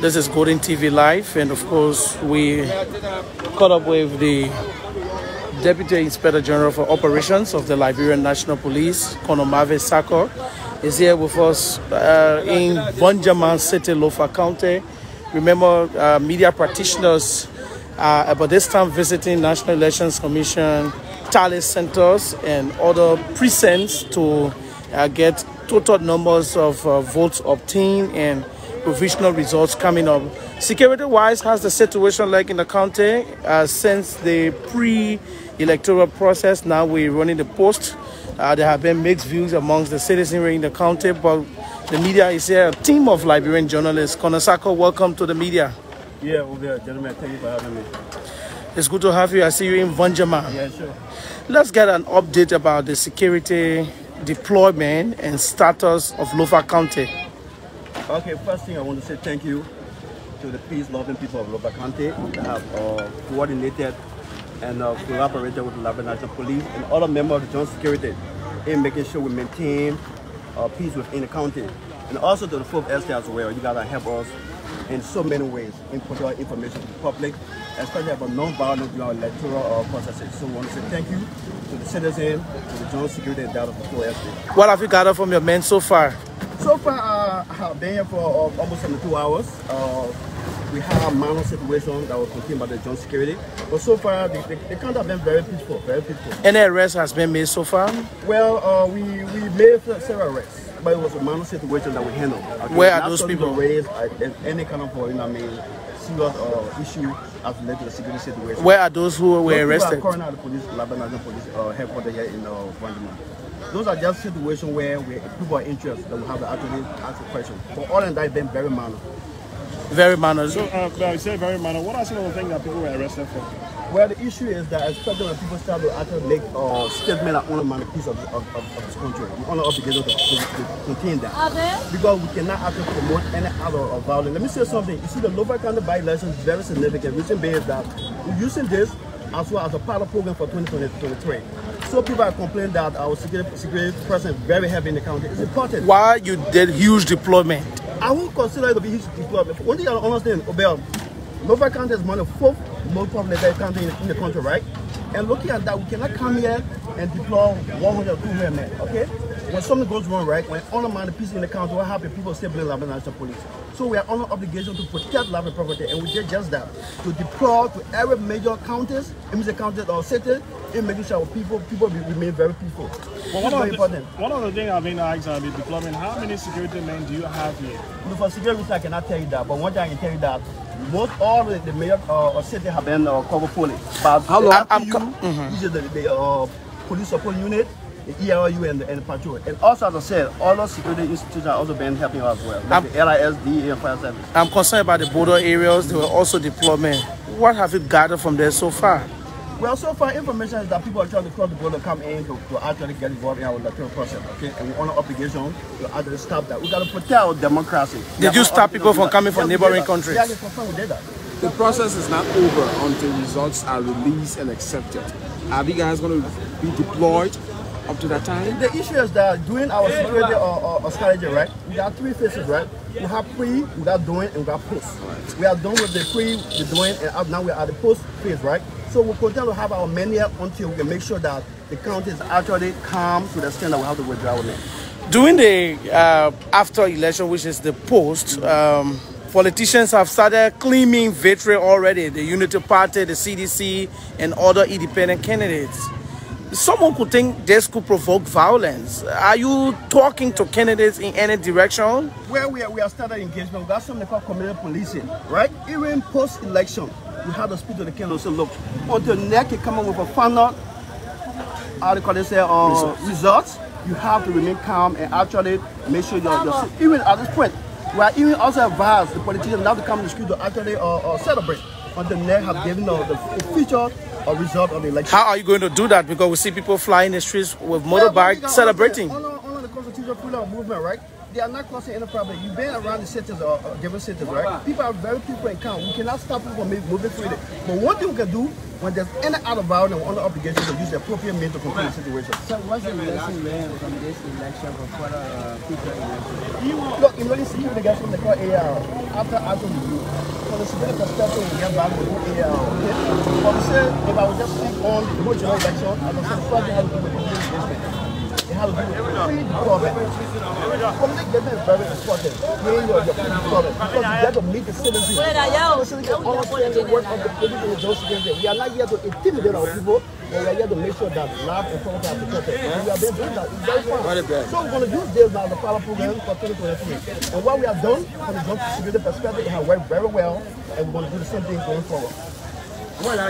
This is Golden TV Live, and of course, we caught up with the Deputy Inspector General for Operations of the Liberian National Police, Marvis Sackor, is here with us uh, in Voinjama City, Lofa County. Remember, uh, media practitioners uh, about this time visiting National Elections Commission, tally centers, and other precincts to uh, get total numbers of uh, votes obtained and provisional results coming up. Security-wise, how's the situation like in the county uh, since the pre-electoral process? Now we're running the post. Uh, there have been mixed views amongst the citizenry in the county, but the media is here. A team of Liberian journalists. Konosako, welcome to the media. Yeah, over gentlemen. Thank you for having me. It's good to have you. I see you in Voinjama. Yeah, sure. Let's get an update about the security deployment and status of Lofa County. Okay, first thing I want to say thank you to the peace-loving people of Lofa County that have uh, coordinated and uh, collaborated with the Liberian National Police and other members of the joint security in making sure we maintain uh, peace within the county. And also to the fourth estate as well. You gotta help us in so many ways in our information to the public, especially about non-violent electoral uh, processes. So we want to say thank you to the citizen, to the joint security and that of the fourth estate. What have you gathered from your men so far? So far, uh, I have been here for uh, almost 72 hours. Uh, we have a minor situation that was contained by the joint security. But so far, the, the, the country has been very peaceful, very peaceful. Any arrest has been made so far? Well, uh, we, we made several arrests, but it was a minor situation that we handled. Okay? Where are those people? to Raise uh, any kind of, uh, you know, I mean, serious uh, issue as related to the security situation. Where are those who were Those people arrested? are currently at the police, Lebanon Police uh, headquarters here in uh, Vanderman. Those are just situations where we, people are interested that we have to actually ask a question. But all in that, it's been very minor. Very minor. So, uh, well, you say very minor. What are some of the things that people were arrested for? Well, the issue is that especially when people start to actually make uh, statements that honor a piece of, of, of, of this country, we honor obligation to, to, to contain that. Because we cannot actually promote any other of violence. Let me say something. You see, the Lofa County by-election is very significant. Reason being is that we're using this as well as a pilot program for 2023. So people are complaining that our security, security presence is very heavy in the county. It's important. Why you did huge deployment? I won't consider it to be huge deployment. One thing I don't understand, Obed, Lofa County is one of the fourth most populated county in, in the country, right? And looking at that, we cannot come here and deploy 100 or 200 men, okay? When something goes wrong, right, when man peace in the country, what happens? People stay below the National Police. So we are under obligation to protect and property, and we did just that. To deploy to every major counties, it means the county or city, in making sure our people, people remain very peaceful. Well, one, very of the, important. one of the things I've been asked at the deployment, how many security men do you have here? Look, for security reasons, I cannot tell you that, but one thing I can tell you that most all the, the major uh, city have been uh, covered fully. But How long- I'm mhm. which is the, the uh, police support unit, the ERU and the, and the patrol. And also, as I said, all those security institutions are also been helping us as well, like I'm- the LIS, DEA, and fire service. I'm concerned about the border areas. There were also deployment. What have you gathered from there so far? Well, so far, information is that people are trying to cross the border, come in to, to actually get involved in our electoral process, okay? And we honor obligation to actually stop that. We got to protect our democracy. Did you stop people from coming from Yeah, neighboring did countries? Yeah, I can confirm we did that. The process is not over until results are released and accepted. Are you guys going to be deployed up to that time? The issue is that during our security or, or, or strategy, right, we got three phases, right? We have pre, we got doing, and we got post. We are done with the pre, the doing, and now we are at the post phase, right? So we'll continue to have our men here until we can make sure that the county is actually calm to the extent that we have to withdraw our men. During the uh, after election, which is the post, um, politicians have started claiming victory already. The Unity Party, the CDC, and other independent candidates. Someone could think this could provoke violence. Are you talking to candidates in any direction? Where we are, we are started engagement, we got something called community policing, right? Even post-election, we had to speak to the candidate say, look, until NEC you come up with a final, how do you call say, uh, results. you have to remain calm and actually make sure you're, you're even at this point, we are even also advised the politicians not to come to the street to actually uh, uh, celebrate until NEC have given uh, the official uh, result of the election. How are you going to do that? Because we see people flying the streets with Well, we motorbike got- celebrating. On, on, on the constitutional freedom movement, right? They are not causing any problem. You've been around the cities or, or different cities, right? People are very people in count. We cannot stop people from moving freely. But one thing we can do when there's any out of bounds or under obligation to use the appropriate means to control the situation. So what's the lesson learned from this election for further uh, future elections? Look, in really security guys from the call AR after after review. From the security perspective, we get back with AR. Okay? But we say if I would just speak on the whole general election, I the first to do with public We are not here to intimidate our people, we are here to make sure that life and property are protected. And we have been doing that. Very. So we're going to use this now, the power program for 2023. And what we have done from the security perspective, it has worked very well, and we're going to do the same thing going forward.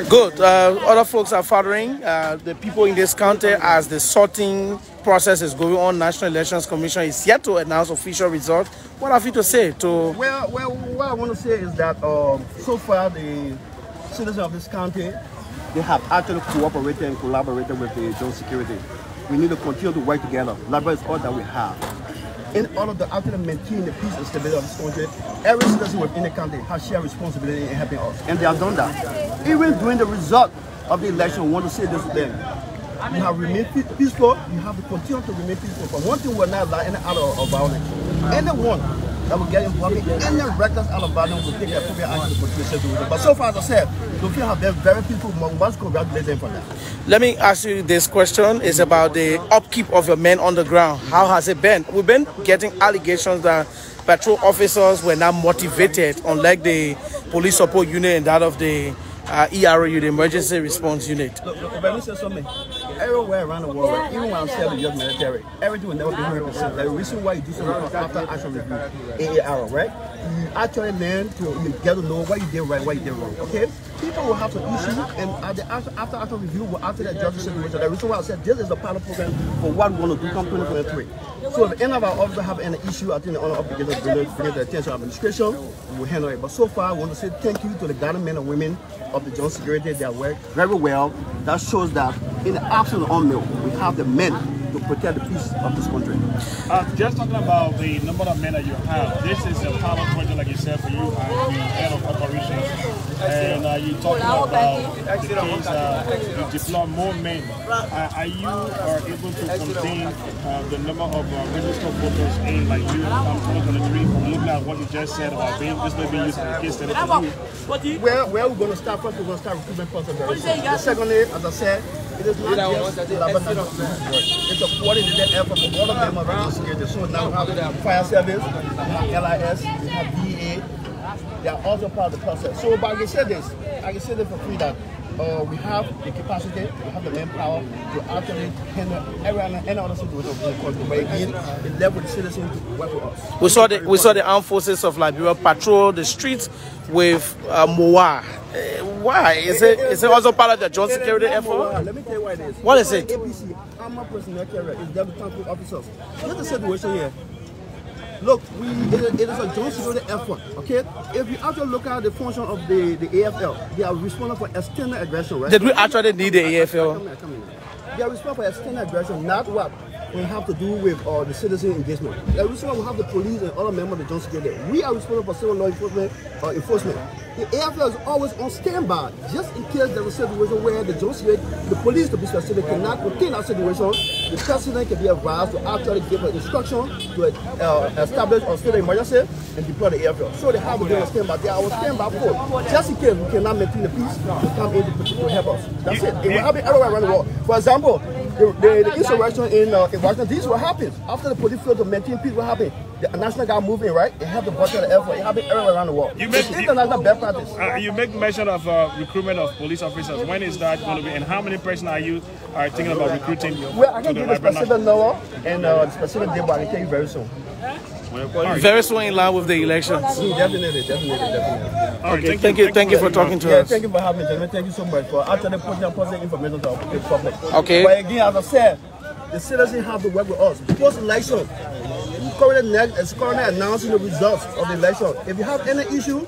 Good. Uh, other folks are fathering uh, the people in this county as the sorting process is going on. National Elections Commission is yet to announce official results. What have you to say to? Well, well, what I want to say is that um, so far the citizens of this county they have actually cooperated and collaborated with the Joint Security. We need to continue to work together. Labor is all that we have. In order to actually maintain the peace and stability of this country, every citizen within the country has shared responsibility in helping us. And they have done that. Even during the result of the election, we want to say this to them. You have remained pe- peaceful, you have to continue to remain peaceful. But one thing we're not allow any out of, of violence. Anyone that will get involved in any reckless out of violence will take appropriate action to protect the situation. But so far, as I said, field have been very peaceful. We must congratulate them for that. Let me ask you this question: Is about the upkeep of your men on the ground. How has it been? We've been getting allegations that patrol officers were not motivated, unlike the police support unit and that of the uh, ERU, the Emergency Response Unit. Look, look, let me say something. Everywhere around the world, right, even when I'm serving the US military, everything will never be 100%. The reason why you do something called after action review, AAR, right? You actually learn to get to know what you did right, what you did wrong, okay? People will have some issue, and at the after, after action review, will after that judge situation. The reason why I said this is the pilot program for what we want to do come 2023. So if any of our officers have any issue, I think the honor obligation to bring to the attention of administration, we will handle it. But so far, I want to say thank you to the guiding men and women of the Joint Security. They work very well. That shows that in the absence of UNMIL, we have the men to protect the peace of this country. Uh, just talking about the number of men that you have, this is a pilot project, like you said, for you as the head of operations. And uh, you talking about the case, uh, you deploy more men. Uh, are you are able to contain uh, the number of uh, registered voters in like you um, 2023 from looking at what you just said about being this may be used as a case study for you? Where, where we're going to start first, we're going to start recruitment process very soon. The secondly, as I said, it is not just the It's a coordinated effort for all of them of the security. So now we have fire service, we have LIS, we have DEA. They are also part of the process. So, but I can say this, I can say this for free that uh, we have the capacity, we have the manpower to actually handle every any other situation in the country. But again, it left with the citizens to work with us. We saw the we saw the armed forces of Liberia patrol the streets with uh, Moa. Uh, why is it is it also part of the joint security effort? Let me tell you what it is. What is it? APC, Armored Personnel Carrier, is transport officers. Here's the situation here. Look, we it is, it is a joint security effort, okay? If you actually look at the function of the, the AFL, they are responsible for external aggression, right? Did we actually need the AFL? here, come here. They are responsible for external aggression, not what we have to do with uh, the citizen engagement. The reason why we have the police and other members of the joint security, we are responsible for civil law enforcement uh, enforcement. The AFL is always on standby, just in case there's a situation where the security, the police to be specific, cannot contain that situation. The president can be advised to actually give an instruction to uh, establish a state of emergency and deploy the AFL. So they have to be on standby. They are on standby for just in case we cannot maintain the peace to come in to, to help us. That's it. It will happen everywhere around the world. For example, the, the, the insurrection in, uh, in Washington, this is what happens. After the police failed to maintain peace, what happened? The national guard moving, right? It helped the budget of the effort. It happened everywhere around the world. You make- it's international best practice. Uh, you make mention of uh, recruitment of police officers. When is that going to be? And how many person are you are thinking about recruiting? Well, I to can the give the Liberia specific number and uh, specific date, but I can tell you very soon. Very soon in line with the elections. Definitely, definitely, definitely. All right, Okay, thank you, thank you for talking to Yeah, us. thank you for having me, gentlemen. Thank you so much for actually putting out positive information to the public. Okay. But again, as I said, the citizens have to work with us. Post election, currently next is currently announcing the results of the election. If you have any issue,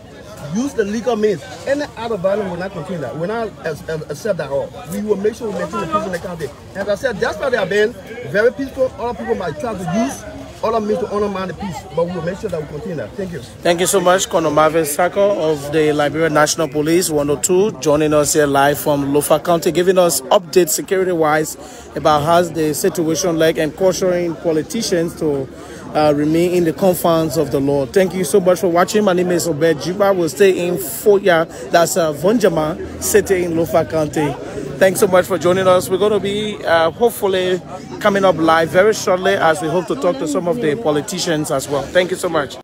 use the legal means. Any out of violence will not continue that. We're not as- as- accept that all. We will make sure we maintain the peace in the county. As I said, that's why they have been very peaceful. Other people might try to use all of me to honor man the peace, but we will make sure that we continue that. Thank you. Thank you so much, Colonel Marvis Sackor of the Liberia National Police 102, joining us here live from Lofa County, giving us updates security-wise about how the situation like and cautioning politicians to uh, remain in the confines of the law. Thank you so much for watching. My name is Obed Juba. We'll stay in Foya, that's uh, Voinjama, City in Lofa County. Thanks so much for joining us. We're going to be uh, hopefully coming up live very shortly as we hope to talk to some of the politicians as well. Thank you so much.